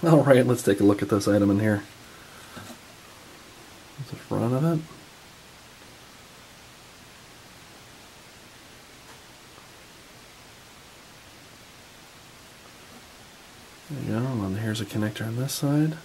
Alright, let's take a look at this item in here. The front of it. There you go, and here's a connector on this side.